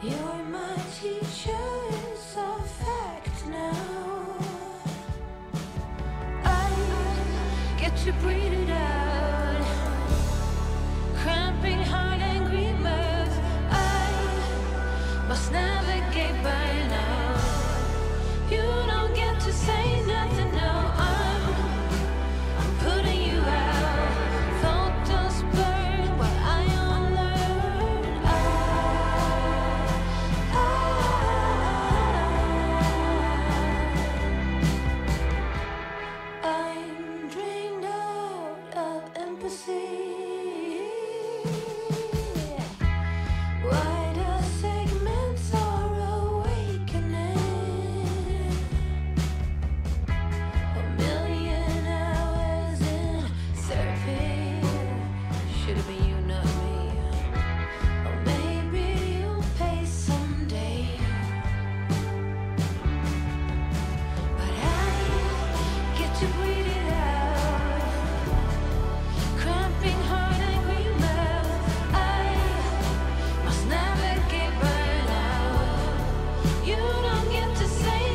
You're my teacher, it's a fact now. I get to breathe it out. See. You don't get to say